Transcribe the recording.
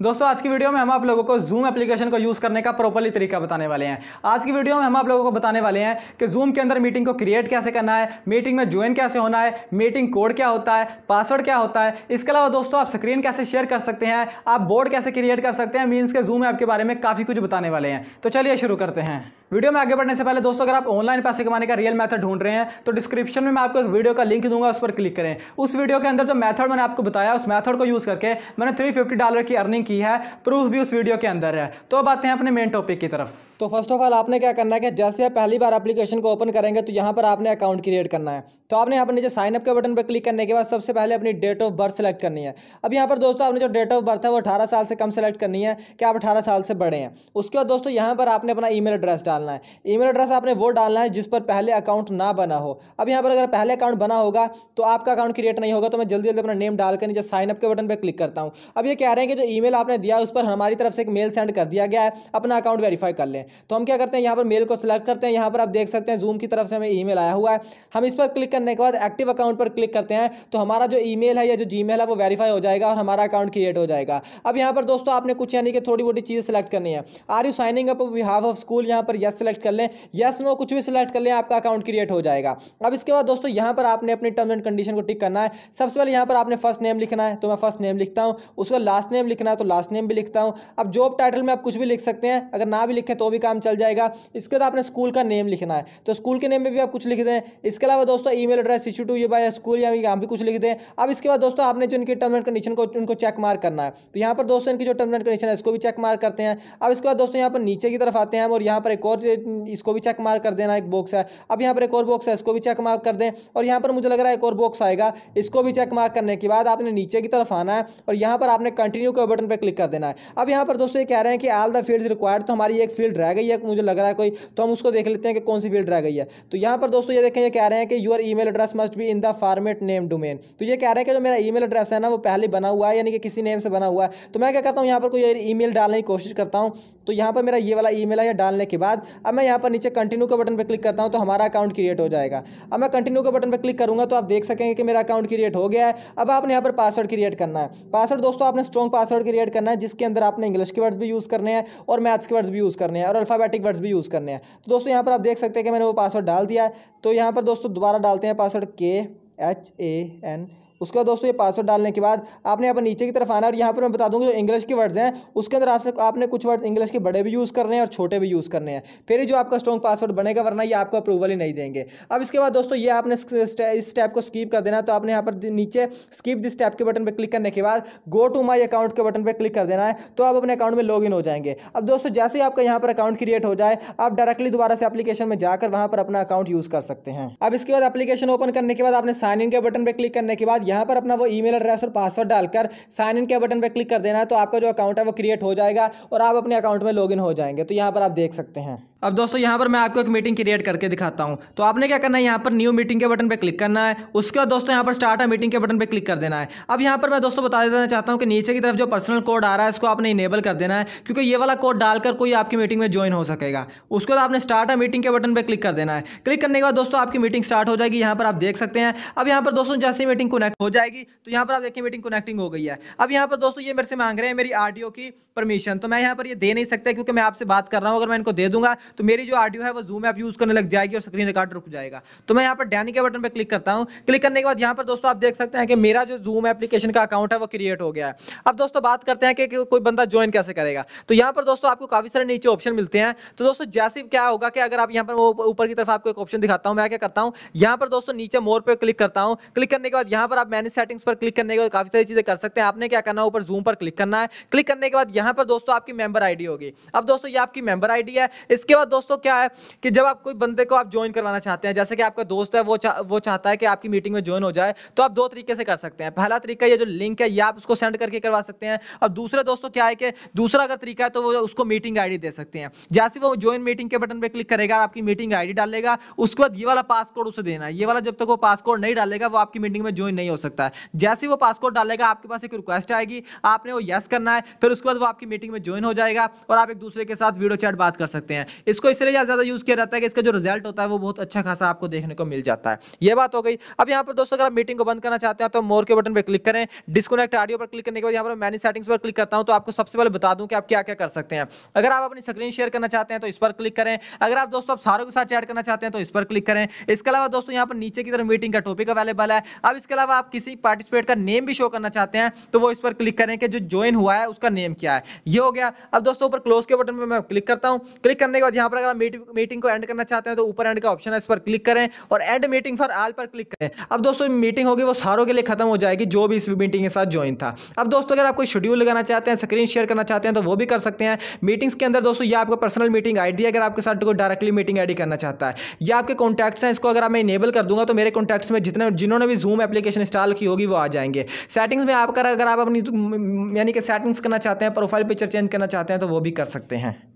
दोस्तों, आज की वीडियो में हम आप लोगों को जूम एप्लीकेशन को यूज़ करने का प्रॉपरली तरीका बताने वाले हैं। आज की वीडियो में हम आप लोगों को बताने वाले हैं कि जूम के अंदर मीटिंग को क्रिएट कैसे करना है मीटिंग में ज्वाइन कैसे होना है मीटिंग कोड क्या होता है पासवर्ड क्या होता है। इसके अलावा दोस्तों, आप स्क्रीन कैसे शेयर कर सकते हैं, आप बोर्ड कैसे क्रिएट कर सकते हैं मीन्स के जूम ऐप के बारे में काफ़ी कुछ बताने वाले हैं। तो चलिए शुरू करते हैं। वीडियो में आगे बढ़ने से पहले दोस्तों, अगर आप ऑनलाइन पैसे कमाने का रियल मेथड ढूंढ रहे हैं तो डिस्क्रिप्शन में मैं आपको एक वीडियो का लिंक दूँगा, उस पर क्लिक करें। उस वीडियो के अंदर जो मेथड मैंने आपको बताया, उस मेथड को यूज़ करके मैंने थ्री फिफ्टी डॉलर की अर्निंग की है प्रूफ भी उस वीडियो के अंदर है। तो अब आते हैं अपने मेन टॉपिक की तरफ़। तो फ़र्स्ट ऑफ़ ऑल आपने क्या करना है कि जैसे आप पहली बार एप्लीकेशन को ओपन करेंगे तो यहाँ पर आपने अकाउंट क्रिएट करना है। तो आपने यहाँ पर नीचे साइनअप के बटन पर क्लिक करने के बाद सबसे पहले अपनी डेट ऑफ़ बर्थ सेलेक्ट करनी है। अब यहाँ पर दोस्तों, आपने जो डेट ऑफ़ बर्थ है, वो अठारह साल से कम सेलेक्ट करनी है कि आप अठारह साल से बड़े हैं। उसके बाद दोस्तों, यहाँ पर आपने अपना ईमेल एड्रेस डालना है। ईमेल एड्रेस आपने वो डालना है जिस पर पहले अकाउंट ना बना हो। अब यहाँ पर अगर पहले अकाउंट बना होगा तो आपका अकाउंट क्रिएट नहीं होगा तो मैं जल्दी जल्दी अपना नेम डालकर नीचे साइन अप के बटन पर क्लिक करता हूँ। अब ये कह रहे हैं कि जो ईमेल आपने दिया उस पर हमारी तरफ़ से एक मेल सेंड कर दिया गया है, अपना अकाउंट वेरीफाई कर लें। तो हम क्या करते हैं, यहाँ पर मेल को सिलेक्ट करते हैं। यहाँ पर आप देख सकते हैं जूम की तरफ़ से हमें ईमेल आया हुआ है। हम इस पर क्लिक करने के बाद एक्टिव अकाउंट पर क्लिक करते हैं तो हमारा जो ईमेल है या जो जीमेल है, वो वेरीफाई हो जाएगा और हमारा अकाउंट क्रिएट हो जाएगा। अब यहाँ पर दोस्तों, आपने कुछ यानी कि थोड़ी मोटी चीज़ सेलेक्ट करनी है। Are you signing up behalf of school यहाँ पर यस सेलेक्ट कर लें यस नो कुछ भी सिलेक्ट कर लें, आपका अकाउंट क्रिएट हो जाएगा। अब इसके बाद दोस्तों, यहाँ पर आपने अपनी टर्म्स एंड कंडीशन को टिक करना है। सबसे पहले यहाँ पर आपने फ़र्स्ट नेम लिखना है तो मैं फ़र्स्ट नेम लिखता हूँ। उसके लास्ट नेम लिखना है तो लास्ट नेम भी लिखता हूँ। अब जॉब टाइटल में आप कुछ भी लिख सकते हैं, अगर ना भी लिखे तो भी काम चल जाएगा। इसके बाद आपने स्कूल का नेम लिखना है तो स्कूल के नेम में भी आप कुछ लिख दें। इसके अलावा दोस्तों email address issue to you by school या यहाँ भी कुछ लिख दें। अब इसके बाद दोस्तों, आपने जो इनकी टर्म एंड कंडीशन को, उनको चेक मार्क करना है। तो यहाँ पर दोस्तों, इनकी जो टर्म एंड कंडीशन है, इसको भी चेक मार्क करते हैं। अब इसके बाद दोस्तों, यहाँ पर नीचे की तरफ़ आते हैं और यहाँ पर एक और इसको भी चेक मार्क कर देना एक बॉक्स है। अब यहाँ पर एक और बॉक्स है, इसको भी चेक मार्क कर दें और यहाँ पर मुझे लग रहा है एक और बॉक्स आएगा, इसको भी चेक मार्क करने के बाद आपने नीचे की तरफ़ आना है और यहाँ पर आपने कंटिन्यू के बटन पर क्लिक कर देना है। अब यहाँ पर दोस्तों ये कह रहे हैं कि ऑल द फ़ील्ड रिक्वायर्ड तो हमारी एक फ़ील्ड रह गई है, मुझे लग रहा है कोई तो हम उसको देख लेते हैं कि कौन सी फ़ील्ड रह गई है। तो यहाँ पर दोस्तों ये देखें, ये कह रहे हैं कि your email address must be in the format name domain तो ये कह रहे हैं कि जो मेरा ईमेल एड्रेस है ना, वो पहले बना हुआ है, यानी कि किसी नेम से बना हुआ है। तो मैं क्या करता हूँ, यहाँ पर कोई ईमेल डालने की कोशिश करता हूँ। तो यहाँ पर मेरा ये वाला ईमेल है डालने के बाद अब मैं यहाँ पर नीचे कंटिन्यू के बटन पर क्लिक करता हूँ तो हमारा अकाउंट क्रिएट हो जाएगा। अब मैं कंटिन्यू के बटन पर क्लिक करूँगा तो आप देख सकेंगे कि मेरा अकाउंट क्रिएट हो गया है। अब आपने यहाँ पर पासवर्ड क्रिएट करना है। पासवर्ड दोस्तों, आपने स्ट्रॉन्ग पासवर्ड क्रिएट करना है, जिसके अंदर आपने इंग्लिश के वर्ड्स भी यूज़ करने हैं और मैथ्स के वर्ड्स भी यूज़ करने हैं और अल्फ़ाबेटिक वर्ड्स भी यूज़ करने हैं। तो दोस्तों, यहाँ पर आप देख सकते हैं कि मैंने वो पासवर्ड डाल दिया है। तो यहाँ पर दोस्तों, दोबारा डालते हैं पासवर्ड के एच ए एन उसके बाद दोस्तों ये पासवर्ड डालने के बाद आपने यहाँ पर नीचे की तरफ़ आना और यहाँ पर मैं बता दूँगा जो इंग्लिश के वर्ड्स हैं, उसके अंदर आपसे आपने कुछ वर्ड्स इंग्लिश के बड़े भी यूज़ करने हैं और छोटे भी यूज़ करने हैं। फिर जो आपका स्ट्रॉन्ग पासवर्ड बनेगा, वरना ये आपको अप्रूवल ही नहीं देंगे। अब इसके बाद दोस्तों ये आपने इस स्टेप को स्कीप कर देना तो आपने यहाँ पर नीचे स्कीप दिस स्टेप के बटन पर क्लिक करने के बाद गो टू माई अकाउंट के बटन पर क्लिक कर देना है तो आप अपने अकाउंट में लॉग हो जाएँगे। अब दोस्तों जैसे ही आपका यहाँ पर अकाउंट क्रिएट हो जाए, आप डायरेक्टली दोबारा से एप्लीकेशन में जाकर वहाँ पर अपना अकाउंट यूज़ कर सकते हैं। अब इसके बाद एप्लीकेशन ओपन करने के बाद आपने साइन इन के बटन पर क्लिक करने के बाद यहाँ पर अपना वो ईमेल एड्रेस और पासवर्ड डालकर साइन इन के बटन पर क्लिक कर देना है तो आपका जो अकाउंट है वो क्रिएट हो जाएगा और आप अपने अकाउंट में लॉगिन हो जाएँगे। तो यहाँ पर आप देख सकते हैं। अब दोस्तों, यहाँ पर मैं आपको एक मीटिंग क्रिएट करके दिखाता हूँ। तो आपने क्या करना है? यहाँ पर न्यू मीटिंग के बटन पे क्लिक करना है। उसके बाद दोस्तों, यहाँ पर स्टार्ट है मीटिंग के बटन पे क्लिक कर देना है। अब यहाँ पर मैं दोस्तों बता देना चाहता हूँ कि नीचे की तरफ़ जो पर्सनल कोड आ रहा है, इसको आपने इनेबल कर देना है। क्योंकि ये वाला कोड डालकर कोई आपकी मीटिंग में ज्वाइन हो सकेगा। उसके बाद आपने स्टार्ट है मीटिंग के बटन पर क्लिक कर देना है। क्लिक करने के बाद दोस्तों, आपकी मीटिंग स्टार्ट हो जाएगी। यहाँ पर आप देख सकते हैं। अब यहाँ पर दोस्तों, जैसे मीटिंग कनेक्ट हो जाएगी तो यहाँ पर आप देखिए मीटिंग कनेक्टिंग हो गई है। अब यहाँ पर दोस्तों, ये मेरे से मांग रहे हैं मेरी आडियो की परमिशन तो मैं यहाँ पर ये दे नहीं सकता क्योंकि मैं आपसे बात कर रहा हूँ। अगर मैं इनको दे दूँगा तो मेरी जो ऑडियो है, वो जूम ऐप यूज़ करने लग जाएगी और स्क्रीन रिकॉर्ड रुक जाएगा। तो मैं यहाँ पर डैनी के बटन पर क्लिक करता हूँ। क्लिक करने के बाद यहाँ पर दोस्तों आप देख सकते हैं कि मेरा जो जूम एप्लीकेशन का अकाउंट है, वो क्रिएट हो गया है। अब दोस्तों बात करते हैं कि कोई बंदा ज्वाइन कैसे करेगा। तो यहाँ पर दोस्तों आपको काफ़ी सारे नीचे ऑप्शन मिलते हैं। तो दोस्तों जैसे क्या होगा कि अगर आप यहाँ पर ऊपर की तरफ़ आपको एक ऑप्शन दिखाता हूँ, मैं क्या करता हूँ, यहाँ पर दोस्तों नीचे मोर पे क्लिक करता हूँ। क्लिक करने के बाद यहाँ पर आप मैनेज सेटिंग्स पर क्लिक करने के बाद काफ़ी सारी चीज़ें कर सकते हैं। आपने क्या करना है, ऊपर जूम पर क्लिक करना है। क्लिक करने के बाद यहाँ पर दोस्तों आपकी मेंबर आईडी होगी। अब दोस्तों ये आपकी मेंबर आईडी है। इसके बाद दोस्तों क्या है कि जब आप कोई बंदे को आप ज्वाइन करवाना चाहते हैं जैसे कि आपका दोस्त है वो चा, वो चाहता है कि आपकी मीटिंग में ज्वाइन हो जाए तो आप दो तरीके से कर सकते हैं। पहला तरीका ये जो लिंक है ये आप उसको सेंड करके करवा सकते हैं। और दूसरा दोस्तों क्या है कि दूसरा अगर तरीका है तो वो उसको मीटिंग आईडी दे सकते हैं। जैसे वो ज्वाइन मीटिंग के बटन पर क्लिक करेगा आपकी मीटिंग आईडी डालेगा उसके बाद ये वाला पासकोड उसे देना है। ये वाला जब तक वो पासकोड नहीं डालेगा वो आपकी मीटिंग में ज्वाइन नहीं हो सकता है। जैसे वो पासकोड डालेगा आपके पास एक रिक्वेस्ट आएगी आपने वो यस करना है फिर उसके बाद वो आपकी मीटिंग में ज्वाइन हो जाएगा और आप एक दूसरे के साथ वीडियो चैट बात कर सकते हैं। इसको इसलिए ज़्यादा यूज़ किया जाता है कि इसका जो रिज़ल्ट होता है वो बहुत अच्छा खासा आपको देखने को मिल जाता है। ये बात हो गई। अब यहाँ पर दोस्तों, अगर आप मीटिंग को बंद करना चाहते हैं तो मोर के बटन पर क्लिक करें। डिस्कनेक्ट ऑडियो पर क्लिक करने के बाद यहाँ पर मैनी सेटिंग्स पर क्लिक करता हूँ तो आपको सबसे पहले बता दूँ कि आप क्या क्या कर सकते हैं। अगर आप अपनी स्क्रीन शेयर करना चाहते हैं तो इस पर क्लिक करें। अगर आप दोस्तों, आप सारों के साथ चैट करना चाहते हैं तो इस पर क्लिक करें। इसके अलावा दोस्तों, यहाँ पर नीचे की तरफ़ मीटिंग का टॉपिक अवेलेबल है। अब इसके अलावा आप किसी पार्टिसिपेट का नेम भी शो करना चाहते हैं तो वो इस पर क्लिक करें कि जो ज्वाइन हुआ है, उसका नेम क्या है। ये हो गया। अब दोस्तों, ऊपर क्लोज के बटन पर मैं क्लिक करता हूँ। क्लिक करने के बाद यहाँ पर अगर आप मीटिंग को एंड करना चाहते हैं तो ऊपर एंड का ऑप्शन है, इस पर क्लिक करें और एंड मीटिंग फॉर आल पर क्लिक करें। अब दोस्तों मीटिंग होगी, वो सारों के लिए खत्म हो जाएगी, जो भी इस मीटिंग के साथ ज्वाइन था। अब दोस्तों, अगर आप कोई शेड्यूल लगाना चाहते हैं स्क्रीन शेयर करना चाहते हैं तो वो भी कर सकते हैं। मीटिंग्स के अंदर दोस्तों, ये आपका पर्सनल मीटिंग आईडी अगर आपके साथ कोई डायरेक्टली मीटिंग आईडी करना चाहता है, या आपके कॉन्टैक्ट्स हैं, इसको अगर मैं इनेबल कर दूँगा तो मेरे कॉन्टैक्ट्स में जितने जिन्होंने भी जूम एप्लीकेशन इंस्टॉल की होगी, वो आ जाएँगे। सेटिंग्स में आपका अगर आप अपनी यानी कि सेटिंग्स करना चाहते हैं प्रोफ़ाइल पिक्चर चेंज करना चाहते हैं तो वो भी कर सकते हैं।